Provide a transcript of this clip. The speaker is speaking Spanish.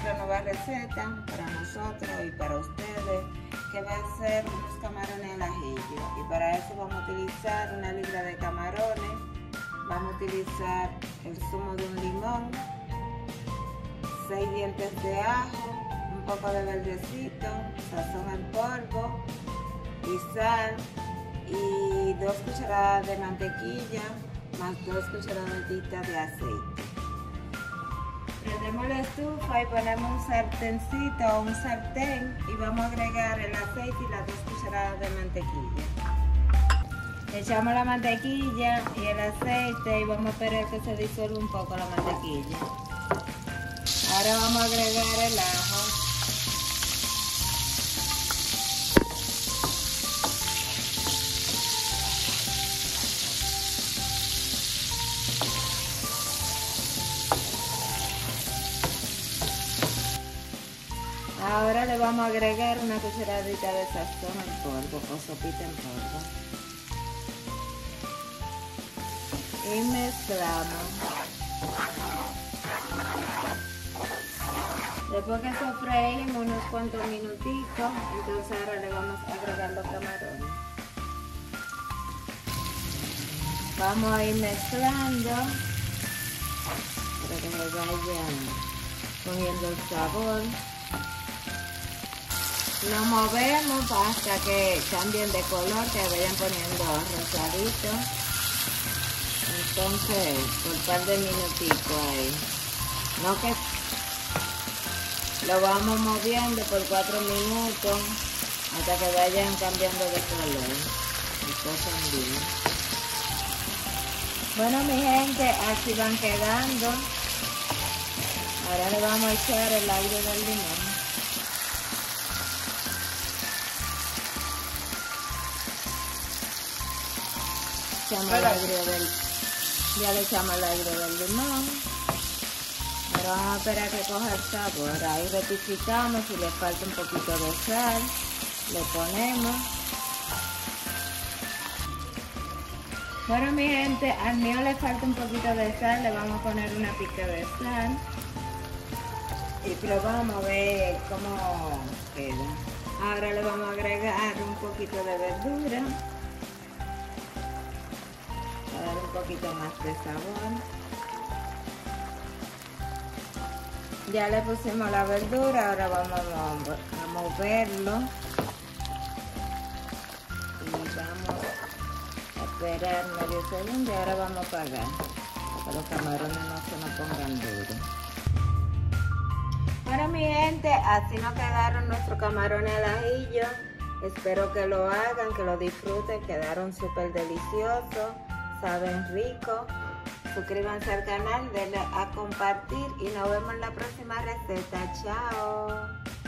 otra nueva receta para nosotros y para ustedes que va a ser unos camarones al ajillo. Y para eso vamos a utilizar una libra de camarones. Vamos a utilizar el zumo de un limón 6 dientes de ajo un poco de verdecito sazón al polvo y sal y dos cucharadas de mantequilla más dos cucharaditas de aceite prendemos la estufa y ponemos un sartencito o un sartén y vamos a agregar el aceite y las dos cucharadas de mantequilla. Echamos la mantequilla y el aceite y vamos a esperar que se disuelva un poco la mantequilla. Ahora vamos a agregar el ajo. Ahora le vamos a agregar una cucharadita de sazón en polvo o sopita en polvo. Y mezclamos. Después que sofreímos unos cuantos minutitos, entonces ahora le vamos a agregar los camarones. Vamos a ir mezclando para que le vaya cogiendo el sabor. Lo movemos hasta que cambien de color, que vayan poniendo rosadito. Entonces, por un par de minutitos ahí. No que lo vamos moviendo por cuatro minutos hasta que vayan cambiando de color. Bueno, mi gente, así van quedando. Ahora le vamos a echar el aire del limón. Echamos el ya le echamos el aire del limón. Ahora vamos a esperar que coja el sabor. Ahí rectificamos, si le falta un poquito de sal, le ponemos. Bueno mi gente, al mío le falta un poquito de sal, le vamos a poner una pica de sal. Y probamos a ver cómo queda. Ahora le vamos a agregar un poquito de verdura poquito más de sabor. Ya le pusimos la verdura, ahora vamos a moverlo. Y vamos a esperar medio segundo y ahora vamos a apagar. Para los camarones no se nos pongan duros. Bueno mi gente, así nos quedaron nuestros camarones al ajillo. Espero que lo hagan, que lo disfruten, quedaron súper deliciosos saben rico. Suscríbanse al canal, denle a compartir y nos vemos en la próxima receta. Chao.